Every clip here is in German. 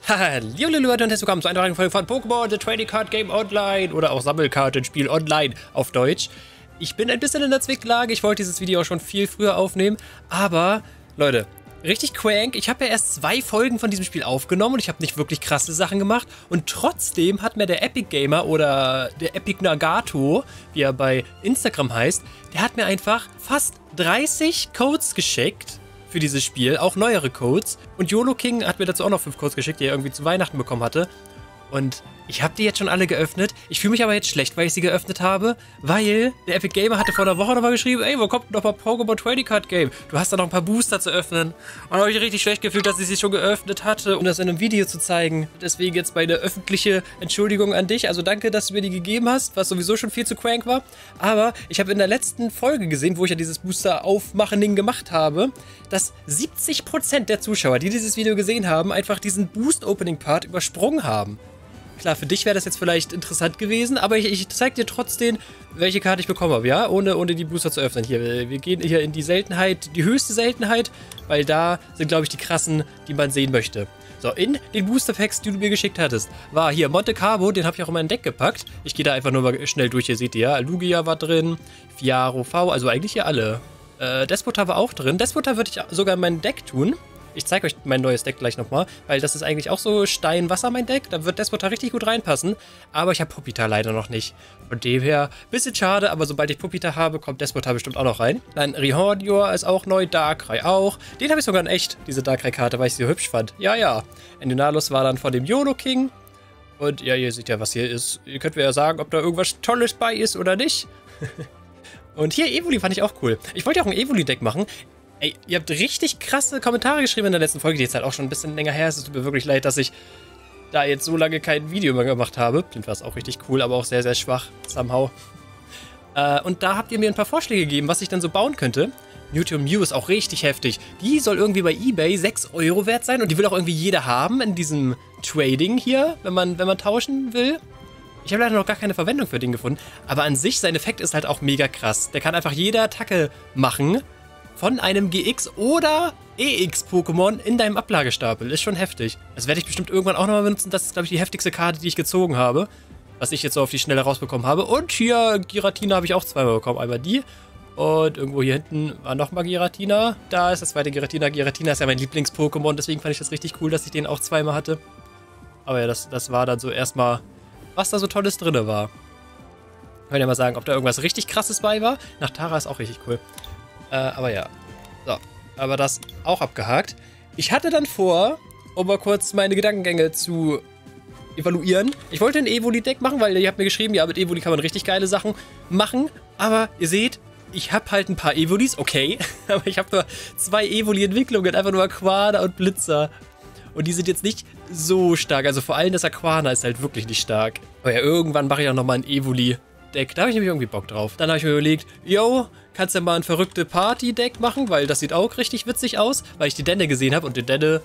Hallo Leute und herzlich willkommen zu einer weiteren Folge von Pokémon The Trading Card Game Online oder auch Sammelkartenspiel Online auf Deutsch. Ich bin ein bisschen in der Zwicklage, ich wollte dieses Video auch schon viel früher aufnehmen, aber Leute, richtig crank. Ich habe ja erst zwei Folgen von diesem Spiel aufgenommen und ich habe nicht wirklich krasse Sachen gemacht und trotzdem hat mir der Epic Gamer oder der Epic Nagato, wie er bei Instagram heißt, der hat mir einfach fast 30 Codes geschickt für dieses Spiel, auch neuere Codes. Und YOLO King hat mir dazu auch noch fünf Codes geschickt, die er irgendwie zu Weihnachten bekommen hatte. Und ich habe die jetzt schon alle geöffnet. Ich fühle mich aber jetzt schlecht, weil ich sie geöffnet habe, weil der Epic Gamer hatte vor einer Woche nochmal geschrieben, ey, wo kommt noch mal Pokémon Trading Card Game? Du hast da noch ein paar Booster zu öffnen. Und habe ich richtig schlecht gefühlt, dass ich sie schon geöffnet hatte, um das in einem Video zu zeigen. Deswegen jetzt meine öffentliche Entschuldigung an dich. Also danke, dass du mir die gegeben hast, was sowieso schon viel zu crank war. Aber ich habe in der letzten Folge gesehen, wo ich ja dieses Booster-Aufmachen-Ding gemacht habe, dass 70% der Zuschauer, die dieses Video gesehen haben, einfach diesen Boost-Opening-Part übersprungen haben. Klar, für dich wäre das jetzt vielleicht interessant gewesen, aber ich, ich zeige dir trotzdem, welche Karte ich bekommen habe, ja? Ohne, ohne die Booster zu öffnen. Hier, wir gehen hier in die Seltenheit, die höchste Seltenheit, weil da sind, glaube ich, die krassen, die man sehen möchte. So, in den Booster Packs, die du mir geschickt hattest, war hier Monte Carlo, den habe ich auch in mein Deck gepackt. Ich gehe da einfach nur mal schnell durch, hier seht ihr ja. Lugia war drin, Fiaro V, also eigentlich hier alle. Äh, Despota war auch drin. Despota würde ich sogar in mein Deck tun. Ich zeige euch mein neues Deck gleich nochmal, weil das ist eigentlich auch so Stein-Wasser mein Deck. Da wird Despota richtig gut reinpassen. Aber ich habe Pupita leider noch nicht. Von dem her, bisschen schade, aber sobald ich Pupita habe, kommt Despota bestimmt auch noch rein. Dann Rihordior ist auch neu, Darkrai auch. Den habe ich sogar in echt, diese Darkrai-Karte, weil ich sie so hübsch fand. Ja, ja. Endynalus war dann von dem YOLO King. Und ja, ihr seht ja, was hier ist. Ihr könnt mir ja sagen, ob da irgendwas Tolles bei ist oder nicht. Und hier Evoli fand ich auch cool. Ich wollte ja auch ein Evoli-Deck machen. Ey, ihr habt richtig krasse Kommentare geschrieben in der letzten Folge, die jetzt halt auch schon ein bisschen länger her ist. Es tut mir wirklich leid, dass ich da jetzt so lange kein Video mehr gemacht habe. Blind war es auch richtig cool, aber auch sehr, sehr schwach, somehow. Äh, und da habt ihr mir ein paar Vorschläge gegeben, was ich dann so bauen könnte. Mewtwo Mew ist auch richtig heftig. Die soll irgendwie bei Ebay 6 Euro wert sein und die will auch irgendwie jeder haben in diesem Trading hier, wenn man, wenn man tauschen will. Ich habe leider noch gar keine Verwendung für den gefunden, aber an sich, sein Effekt ist halt auch mega krass. Der kann einfach jede Attacke machen von einem GX oder EX-Pokémon in deinem Ablagestapel. Ist schon heftig. Das werde ich bestimmt irgendwann auch nochmal benutzen. Das ist, glaube ich, die heftigste Karte, die ich gezogen habe. Was ich jetzt so auf die Schnelle rausbekommen habe. Und hier Giratina habe ich auch zweimal bekommen. Einmal die. Und irgendwo hier hinten war nochmal Giratina. Da ist das zweite Giratina. Giratina ist ja mein Lieblings-Pokémon. Deswegen fand ich das richtig cool, dass ich den auch zweimal hatte. Aber ja, das, das war dann so erstmal, was da so Tolles drin war. Könnt ihr mal sagen, ob da irgendwas richtig krasses bei war. Nach Tara ist auch richtig cool. Äh, aber ja. So, aber das auch abgehakt. Ich hatte dann vor, um mal kurz meine Gedankengänge zu evaluieren. Ich wollte ein Evoli-Deck machen, weil ihr habt mir geschrieben, ja, mit Evoli kann man richtig geile Sachen machen. Aber ihr seht, ich habe halt ein paar Evolis, okay. aber ich habe nur zwei Evoli-Entwicklungen, einfach nur Aquana und Blitzer. Und die sind jetzt nicht so stark. Also vor allem das Aquana ist halt wirklich nicht stark. Aber ja, irgendwann mache ich auch nochmal ein Evoli-Deck. Da habe ich nämlich irgendwie Bock drauf. Dann habe ich mir überlegt, yo, kannst du mal ein verrückte Party-Deck machen, weil das sieht auch richtig witzig aus, weil ich die Denne gesehen habe und die Denne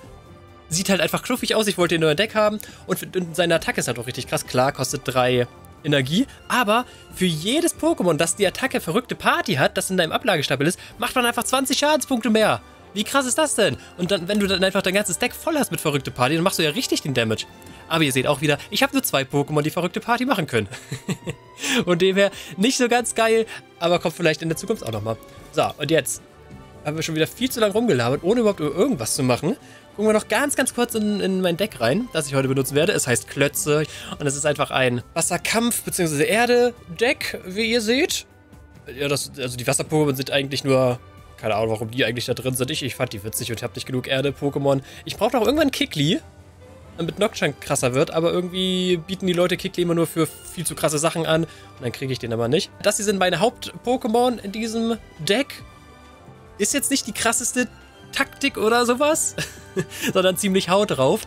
sieht halt einfach knuffig aus. Ich wollte ihn nur ein Deck haben und seine Attacke ist halt auch richtig krass. Klar, kostet drei Energie, aber für jedes Pokémon, das die Attacke verrückte Party hat, das in deinem Ablagestapel ist, macht man einfach 20 Schadenspunkte mehr. Wie krass ist das denn? Und dann, wenn du dann einfach dein ganzes Deck voll hast mit verrückte Party, dann machst du ja richtig den Damage. Aber ihr seht auch wieder, ich habe nur zwei Pokémon, die verrückte Party machen können. und dem her nicht so ganz geil, aber kommt vielleicht in der Zukunft auch nochmal. So, und jetzt haben wir schon wieder viel zu lange rumgelabert, ohne überhaupt irgendwas zu machen. Gucken wir noch ganz, ganz kurz in, in mein Deck rein, das ich heute benutzen werde. Es heißt Klötze und es ist einfach ein Wasserkampf- bzw. Erde-Deck, wie ihr seht. Ja, das, also die Wasser-Pokémon sind eigentlich nur keine Ahnung, warum die eigentlich da drin sind. Ich, ich fand die witzig und habe nicht genug Erde-Pokémon. Ich brauche doch irgendwann Kikli, damit Nocturne krasser wird, aber irgendwie bieten die Leute Kikli immer nur für viel zu krasse Sachen an und dann kriege ich den aber nicht. Das hier sind meine Haupt-Pokémon in diesem Deck. Ist jetzt nicht die krasseste Taktik oder sowas, sondern ziemlich Haut drauf.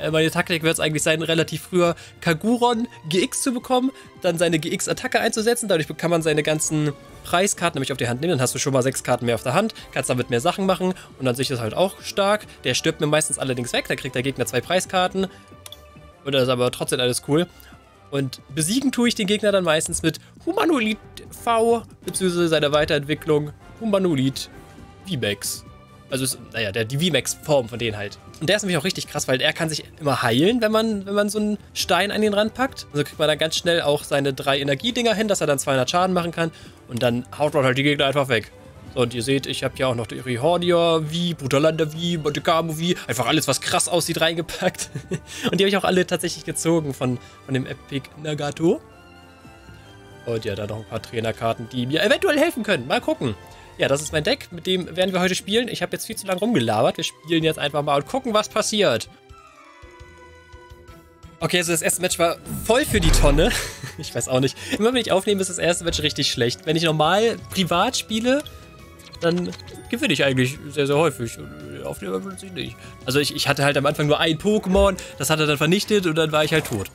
Äh, meine Taktik wird es eigentlich sein, relativ früher Kaguron GX zu bekommen, dann seine GX-Attacke einzusetzen. Dadurch kann man seine ganzen Preiskarten nämlich auf die Hand nehmen. Dann hast du schon mal sechs Karten mehr auf der Hand, kannst damit mehr Sachen machen und an sich ist halt auch stark. Der stirbt mir meistens allerdings weg, da kriegt der Gegner zwei Preiskarten. Und das ist aber trotzdem alles cool. Und besiegen tue ich den Gegner dann meistens mit Humanoid V, beziehungsweise seiner Weiterentwicklung Humanoid V-Max. Also, ist, naja, der, die VMAX-Form von denen halt. Und der ist nämlich auch richtig krass, weil er kann sich immer heilen, wenn man, wenn man so einen Stein an den Rand packt. Also kriegt man dann ganz schnell auch seine drei Energiedinger hin, dass er dann 200 Schaden machen kann. Und dann haut man halt die Gegner einfach weg. So, und ihr seht, ich habe hier auch noch die Rihordia wie, Brutalanda wie, Montekamo wie, einfach alles, was krass aussieht, reingepackt. und die habe ich auch alle tatsächlich gezogen von, von dem Epic Nagato. Und ja, da noch ein paar Trainerkarten, die mir eventuell helfen können. Mal gucken. Ja, das ist mein Deck, mit dem werden wir heute spielen. Ich habe jetzt viel zu lange rumgelabert. Wir spielen jetzt einfach mal und gucken, was passiert. Okay, also das erste Match war voll für die Tonne. Ich weiß auch nicht. Immer wenn ich aufnehme, ist das erste Match richtig schlecht. Wenn ich normal privat spiele, dann gewinne ich eigentlich sehr, sehr häufig. Aufnehmer plötzlich nicht. Also ich, ich hatte halt am Anfang nur ein Pokémon, das hat er dann vernichtet und dann war ich halt tot.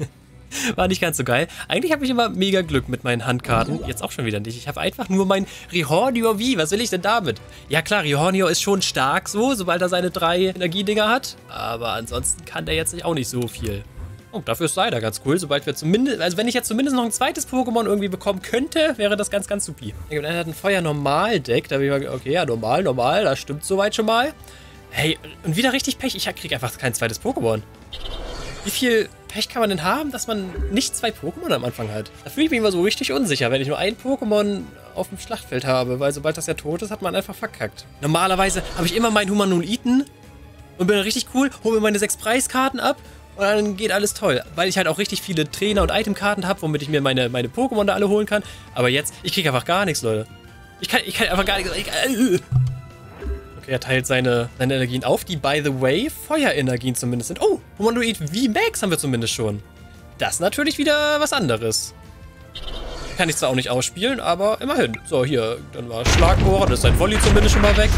War nicht ganz so geil. Eigentlich habe ich immer mega Glück mit meinen Handkarten. Jetzt auch schon wieder nicht. Ich habe einfach nur mein Rihornio V. Was will ich denn damit? Ja klar, Rihornio ist schon stark so, sobald er seine drei Energiedinger hat. Aber ansonsten kann der jetzt auch nicht so viel. Oh, dafür ist Cider ganz cool. Sobald wir zumindest, also wenn ich jetzt zumindest noch ein zweites Pokémon irgendwie bekommen könnte, wäre das ganz, ganz supi. Er hat ein Feuer-Normal-Deck. Da habe ich mal, okay, ja, normal, normal, das stimmt soweit schon mal. Hey, und wieder richtig Pech. Ich kriege einfach kein zweites Pokémon. Wie viel Pech kann man denn haben, dass man nicht zwei Pokémon am Anfang hat? Da fühle ich mich immer so richtig unsicher, wenn ich nur ein Pokémon auf dem Schlachtfeld habe, weil sobald das ja tot ist, hat man einfach verkackt. Normalerweise habe ich immer meinen Humanoiden und bin richtig cool, hole mir meine sechs Preiskarten ab und dann geht alles toll. Weil ich halt auch richtig viele Trainer- und Itemkarten habe, womit ich mir meine, meine Pokémon da alle holen kann. Aber jetzt, ich kriege einfach gar nichts, Leute. Ich kann, ich kann einfach gar nichts. Ich, äh, er teilt seine, seine Energien auf, die, by the way, Feuerenergien zumindest sind. Oh, Humanoid V-Max haben wir zumindest schon. Das ist natürlich wieder was anderes. Kann ich zwar auch nicht ausspielen, aber immerhin. So, hier, dann war Schlagbohrer, das ist sein Volley zumindest schon mal weg.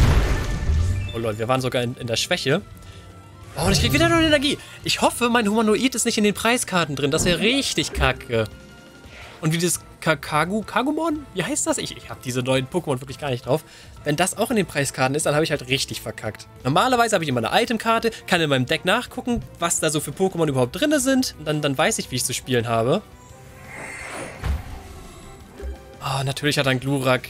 Oh Leute, wir waren sogar in, in der Schwäche. Oh, und ich krieg wieder noch Energie. Ich hoffe, mein Humanoid ist nicht in den Preiskarten drin. Das wäre richtig kacke. Und wie das Kakagu, Kagumon? Wie heißt das? Ich, ich habe diese neuen Pokémon wirklich gar nicht drauf. Wenn das auch in den Preiskarten ist, dann habe ich halt richtig verkackt. Normalerweise habe ich immer eine Itemkarte, kann in meinem Deck nachgucken, was da so für Pokémon überhaupt drin sind. Und dann, dann weiß ich, wie ich zu spielen habe. Oh, natürlich hat er einen Glurak.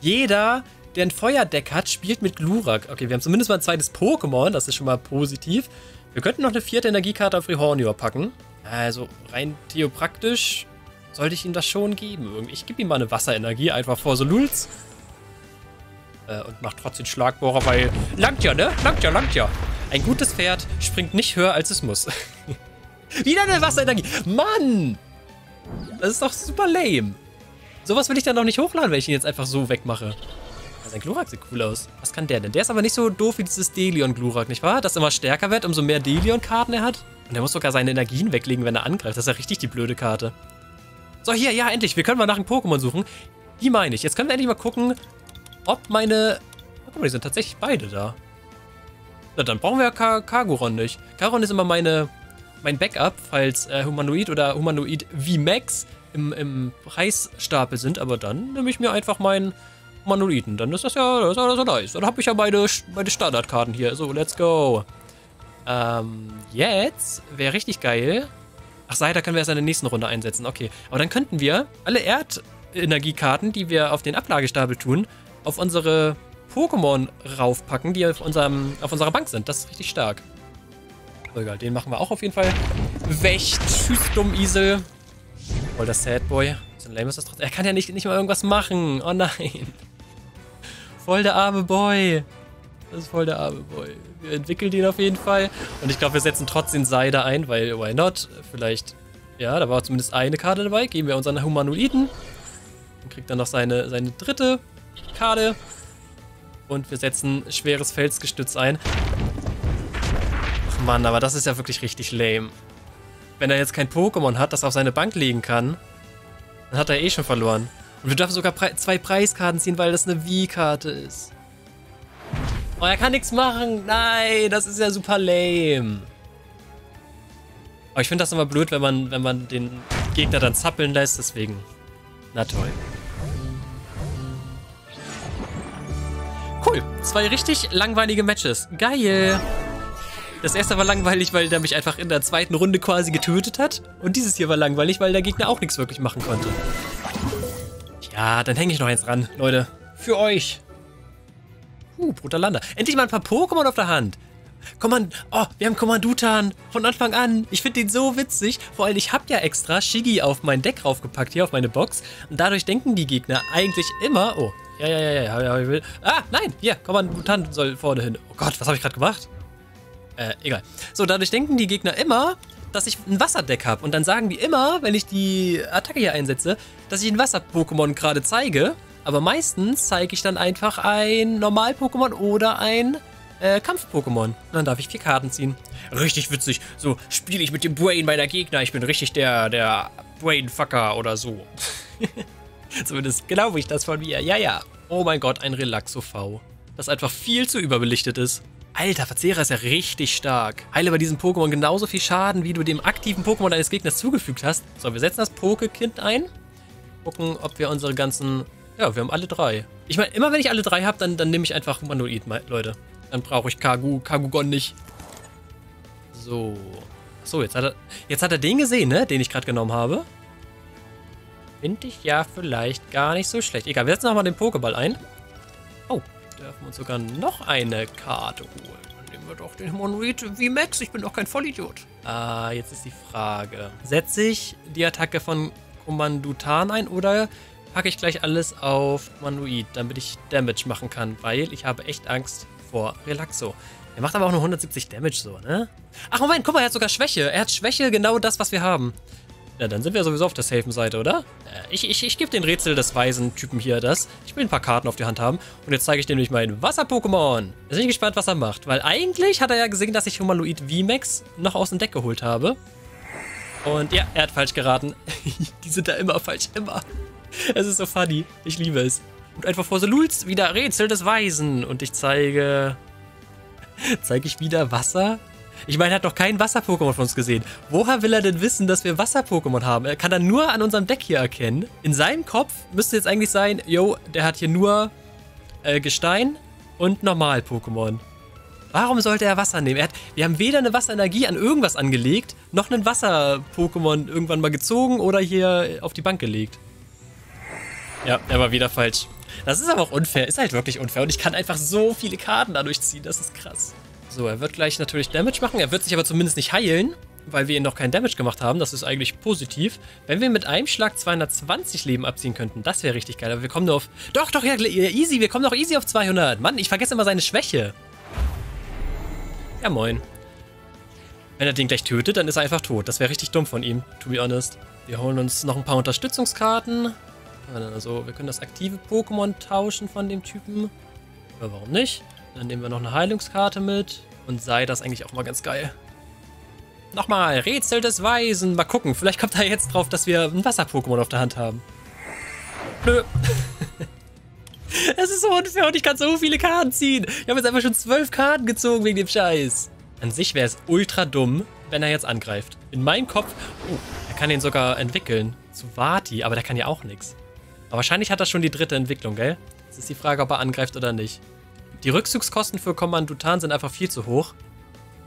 Jeder, der ein Feuerdeck hat, spielt mit Glurak. Okay, wir haben zumindest mal ein zweites Pokémon, das ist schon mal positiv. Wir könnten noch eine vierte Energiekarte auf Rehornio packen. Also rein theopraktisch sollte ich ihm das schon geben. Ich gebe ihm mal eine Wasserenergie, einfach vor so Lulz. Äh, und macht trotzdem Schlagbohrer, weil... Langt ja, ne? Langt ja, langt ja. Ein gutes Pferd springt nicht höher, als es muss. Wieder eine Wasserenergie. Mann! Das ist doch super lame. Sowas will ich dann doch nicht hochladen, wenn ich ihn jetzt einfach so wegmache. sein Glurak sieht cool aus. Was kann der denn? Der ist aber nicht so doof wie dieses Delion-Glurak, nicht wahr? Das immer stärker wird, umso mehr Delion-Karten er hat. Und er muss sogar seine Energien weglegen, wenn er angreift. Das ist ja richtig die blöde Karte. So, hier, ja, endlich. Wir können mal nach einem Pokémon suchen. Die meine ich. Jetzt können wir endlich mal gucken, ob meine... Oh, guck mal, die sind tatsächlich beide da. Na, dann brauchen wir ja Ka Kagoron nicht. Kagoron ist immer meine, mein Backup, falls äh, Humanoid oder Humanoid VMAX im, im Preisstapel sind. Aber dann nehme ich mir einfach meinen Humanoiden. Dann ist das ja, das ist ja, ja nice. Dann habe ich ja meine, meine Standardkarten hier. So, let's go. Ähm, jetzt wäre richtig geil. Ach, Seida können wir erst in der nächsten Runde einsetzen. Okay. Aber dann könnten wir alle Erdenergiekarten, die wir auf den Ablagestapel tun, auf unsere Pokémon raufpacken, die auf, unserem, auf unserer Bank sind. Das ist richtig stark. So, egal, den machen wir auch auf jeden Fall weg. Tschüss, dumm Isel. Voll der Sad Boy. So lame ist das trotzdem. Er kann ja nicht, nicht mal irgendwas machen. Oh nein. Voll der arme Boy. Das ist voll der arme Boy. Wir entwickeln den auf jeden Fall. Und ich glaube, wir setzen trotzdem Seide ein, weil why not? Vielleicht, ja, da war zumindest eine Karte dabei. Geben wir unseren Humanoiden. Und kriegt dann noch seine, seine dritte Karte. Und wir setzen schweres Felsgestütz ein. Ach Mann, aber das ist ja wirklich richtig lame. Wenn er jetzt kein Pokémon hat, das auf seine Bank legen kann, dann hat er eh schon verloren. Und wir dürfen sogar Pre zwei Preiskarten ziehen, weil das eine V-Karte ist. Oh, er kann nichts machen. Nein, das ist ja super lame. Aber ich finde das immer blöd, wenn man, wenn man den Gegner dann zappeln lässt, deswegen. Na toll. Cool. Zwei richtig langweilige Matches. Geil. Das erste war langweilig, weil der mich einfach in der zweiten Runde quasi getötet hat. Und dieses hier war langweilig, weil der Gegner auch nichts wirklich machen konnte. Ja, dann hänge ich noch eins dran, Leute. Für euch. Uh, Brutalanda. Endlich mal ein paar Pokémon auf der Hand. Kommand oh, wir haben Kommandutan von Anfang an. Ich finde den so witzig. Vor allem, ich habe ja extra Shigi auf mein Deck raufgepackt, hier auf meine Box. Und dadurch denken die Gegner eigentlich immer... Oh, ja, ja, ja, ja, ja, ich will... Ah, nein, hier, Kommandutan soll vorne hin. Oh Gott, was habe ich gerade gemacht? Äh, egal. So, dadurch denken die Gegner immer, dass ich ein Wasserdeck habe. Und dann sagen die immer, wenn ich die Attacke hier einsetze, dass ich ein Wasser-Pokémon gerade zeige. Aber meistens zeige ich dann einfach ein Normal-Pokémon oder ein äh, Kampf-Pokémon. Dann darf ich vier Karten ziehen. Richtig witzig. So spiele ich mit dem Brain meiner Gegner. Ich bin richtig der, der Brainfucker oder so. Zumindest glaube ich das von mir. Ja, ja. Oh mein Gott, ein Relaxo V. Das einfach viel zu überbelichtet ist. Alter, Verzehrer ist ja richtig stark. Heile bei diesem Pokémon genauso viel Schaden, wie du dem aktiven Pokémon deines Gegners zugefügt hast. So, wir setzen das Pokekind ein. Gucken, ob wir unsere ganzen... Ja, wir haben alle drei. Ich meine, immer wenn ich alle drei habe, dann, dann nehme ich einfach Humanoid, Leute. Dann brauche ich Kagu, Kagugon nicht. So. So, jetzt hat er, jetzt hat er den gesehen, ne? Den ich gerade genommen habe. Finde ich ja vielleicht gar nicht so schlecht. Egal, wir setzen nochmal den Pokéball ein. Oh, dürfen uns sogar noch eine Karte holen. Dann nehmen wir doch den Monread V-Max. Ich bin doch kein Vollidiot. Ah, jetzt ist die Frage. Setze ich die Attacke von Kommandutan ein oder packe ich gleich alles auf Manuid, damit ich Damage machen kann? Weil ich habe echt Angst, vor Relaxo. Er macht aber auch nur 170 Damage so, ne? Ach Moment, guck mal, er hat sogar Schwäche. Er hat Schwäche, genau das, was wir haben. Ja, dann sind wir sowieso auf der safen Seite, oder? Äh, ich, ich, ich gebe den Rätsel des weisen Typen hier das. Ich will ein paar Karten auf die Hand haben. Und jetzt zeige ich dem nämlich mein Wasser-Pokémon. Jetzt bin ich gespannt, was er macht. Weil eigentlich hat er ja gesehen, dass ich Humanoid VMAX noch aus dem Deck geholt habe. Und ja, er hat falsch geraten. die sind da immer falsch, immer. Es ist so funny. Ich liebe es. Und einfach vor so Lulz wieder Rätsel des Weisen. Und ich zeige... Zeige ich wieder Wasser? Ich meine, er hat noch kein Wasser-Pokémon von uns gesehen. Woher will er denn wissen, dass wir Wasser-Pokémon haben? Er kann dann nur an unserem Deck hier erkennen. In seinem Kopf müsste jetzt eigentlich sein, yo, der hat hier nur äh, Gestein und Normal-Pokémon. Warum sollte er Wasser nehmen? Er hat, wir haben weder eine Wasserenergie an irgendwas angelegt, noch einen Wasser-Pokémon irgendwann mal gezogen oder hier auf die Bank gelegt. Ja, er war wieder falsch. Das ist aber auch unfair. Ist halt wirklich unfair. Und ich kann einfach so viele Karten dadurch ziehen. Das ist krass. So, er wird gleich natürlich Damage machen. Er wird sich aber zumindest nicht heilen, weil wir ihn noch keinen Damage gemacht haben. Das ist eigentlich positiv. Wenn wir mit einem Schlag 220 Leben abziehen könnten, das wäre richtig geil. Aber wir kommen nur auf... Doch, doch, ja, easy. Wir kommen doch easy auf 200. Mann, ich vergesse immer seine Schwäche. Ja, moin. Wenn er den gleich tötet, dann ist er einfach tot. Das wäre richtig dumm von ihm, to be honest. Wir holen uns noch ein paar Unterstützungskarten. Also wir können das aktive Pokémon tauschen von dem Typen. Ja, warum nicht? Dann nehmen wir noch eine Heilungskarte mit. Und sei das eigentlich auch mal ganz geil. Nochmal, Rätsel des Weisen. Mal gucken, vielleicht kommt er jetzt drauf, dass wir ein Wasser-Pokémon auf der Hand haben. Nö. Es ist so unfair und ich kann so viele Karten ziehen. Ich habe jetzt einfach schon zwölf Karten gezogen wegen dem Scheiß. An sich wäre es ultra dumm, wenn er jetzt angreift. In meinem Kopf... Oh, er kann ihn sogar entwickeln. Zu Vati, aber der kann ja auch nichts. Aber wahrscheinlich hat er schon die dritte Entwicklung, gell? Jetzt ist die Frage, ob er angreift oder nicht. Die Rückzugskosten für Kommandutan sind einfach viel zu hoch.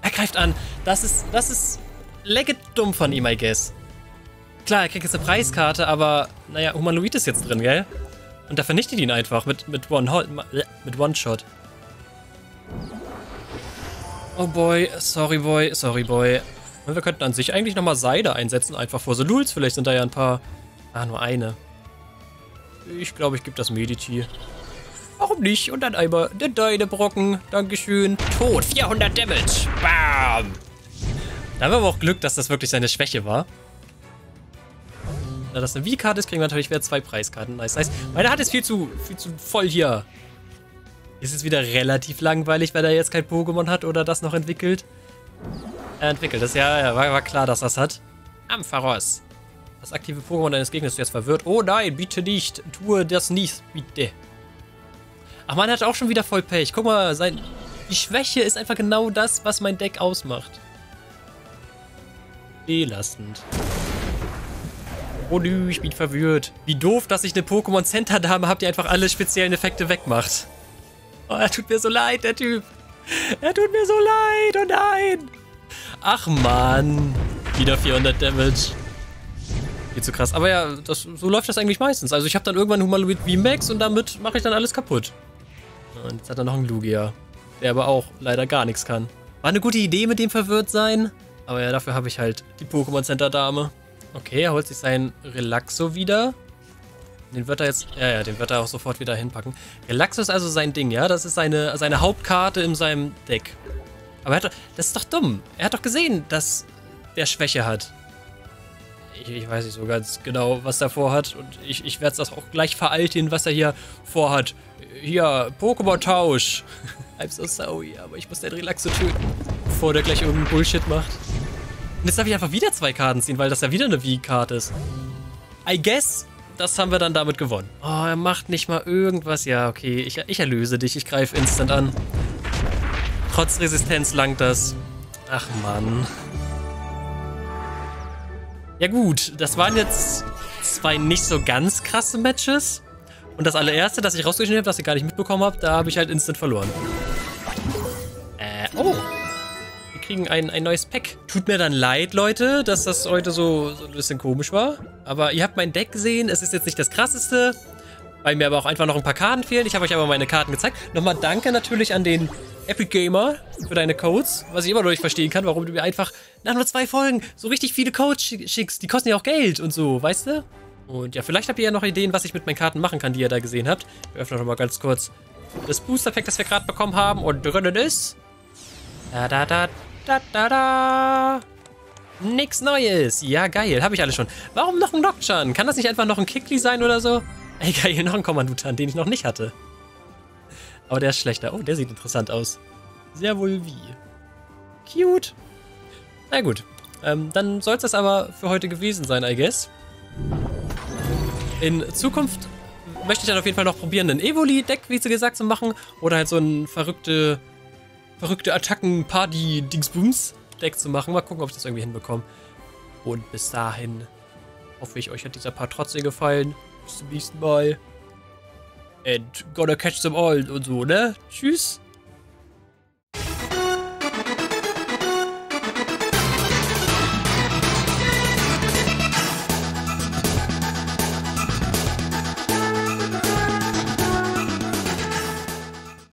Er greift an. Das ist, das ist legit dumm von ihm, I guess. Klar, er kriegt jetzt eine Preiskarte, aber naja, Humanoid ist jetzt drin, gell? Und da vernichtet ihn einfach mit, mit One-Shot. Mit One -Shot. oh boy, sorry boy, sorry boy. Und wir könnten an sich eigentlich nochmal Seide einsetzen, einfach vor The Lulz. Vielleicht sind da ja ein paar... Ah, nur eine. Ich glaube, ich gebe das Mediti. Warum nicht? Und dann einmal der deine Brocken. Dankeschön. Tot. 400 Damage. Bam. Da haben wir aber auch Glück, dass das wirklich seine Schwäche war. Da das eine V-Karte ist, kriegen wir natürlich wieder zwei Preiskarten. Nice, nice. Meine Hand ist viel zu, viel zu voll hier. Ist es wieder relativ langweilig, weil er jetzt kein Pokémon hat oder das noch entwickelt? Er entwickelt das, ja, ja war, war klar, dass das hat. Ampharos. Das aktive Pokémon deines Gegners ist jetzt verwirrt. Oh nein, bitte nicht. Tue das nicht, bitte. Ach, man hat auch schon wieder voll Pech. Guck mal, sein, die Schwäche ist einfach genau das, was mein Deck ausmacht. Belastend. Oh nö, ich bin verwirrt. Wie doof, dass ich eine Pokémon Center Dame habe, die einfach alle speziellen Effekte wegmacht. Oh, er tut mir so leid, der Typ. Er tut mir so leid, oh nein. Ach Mann. Wieder 400 Damage. Viel zu krass. Aber ja, das, so läuft das eigentlich meistens. Also ich habe dann irgendwann Humanoid V-Max und damit mache ich dann alles kaputt. Und jetzt hat er noch einen Lugia, der aber auch leider gar nichts kann. War eine gute Idee mit dem verwirrt sein, aber ja, dafür habe ich halt die Pokémon Center Dame. Okay, er holt sich seinen Relaxo wieder. Den wird er jetzt, ja, ja, den wird er auch sofort wieder hinpacken. Relaxo ist also sein Ding, ja? Das ist seine, seine Hauptkarte in seinem Deck. Aber er hat, das ist doch dumm. Er hat doch gesehen, dass der Schwäche hat. Ich, ich weiß nicht so ganz genau, was er vorhat. Und ich, ich werde das auch gleich veralten, was er hier vorhat. Hier, Pokémon-Tausch. I'm so sorry, aber ich muss den Relaxo töten, bevor der gleich irgendeinen Bullshit macht. Und jetzt darf ich einfach wieder zwei Karten ziehen, weil das ja wieder eine Wii-Karte ist. I guess, das haben wir dann damit gewonnen. Oh, er macht nicht mal irgendwas. Ja, okay, ich, ich erlöse dich. Ich greife instant an. Trotz Resistenz langt das. Ach, Mann. Ja gut, das waren jetzt zwei nicht so ganz krasse Matches. Und das allererste, das ich rausgeschnitten habe, das ihr gar nicht mitbekommen habt, da habe ich halt instant verloren. Äh, oh. Wir kriegen ein, ein neues Pack. Tut mir dann leid, Leute, dass das heute so, so ein bisschen komisch war. Aber ihr habt mein Deck gesehen. Es ist jetzt nicht das krasseste, weil mir aber auch einfach noch ein paar Karten fehlen. Ich habe euch aber meine Karten gezeigt. Nochmal danke natürlich an den Epic Gamer für deine Codes, was ich immer noch nicht verstehen kann, warum du mir einfach nach nur zwei Folgen so richtig viele Codes schickst. Die kosten ja auch Geld und so, weißt du? Und ja, vielleicht habt ihr ja noch Ideen, was ich mit meinen Karten machen kann, die ihr da gesehen habt. Wir öffnen noch mal ganz kurz das Booster Pack, das wir gerade bekommen haben. Und drinnen ist... Da, da, da, da, da, da. Nix Neues. Ja, geil. Habe ich alles schon. Warum noch ein Nocturne? Kann das nicht einfach noch ein Kickly sein oder so? Ey, geil, noch ein Kommandutan, den ich noch nicht hatte. Aber der ist schlechter. Oh, der sieht interessant aus. Sehr wohl wie. Cute. Na gut. Ähm, dann soll es das aber für heute gewesen sein, I guess. In Zukunft möchte ich dann auf jeden Fall noch probieren, ein Evoli-Deck, wie sie gesagt, zu machen. Oder halt so ein verrückte, verrückte Attacken-Party-Dingsbooms-Deck zu machen. Mal gucken, ob ich das irgendwie hinbekomme. Und bis dahin hoffe ich, euch hat dieser Part trotzdem gefallen. Bis zum nächsten Mal. And gonna catch them all und so, ne? Tschüss.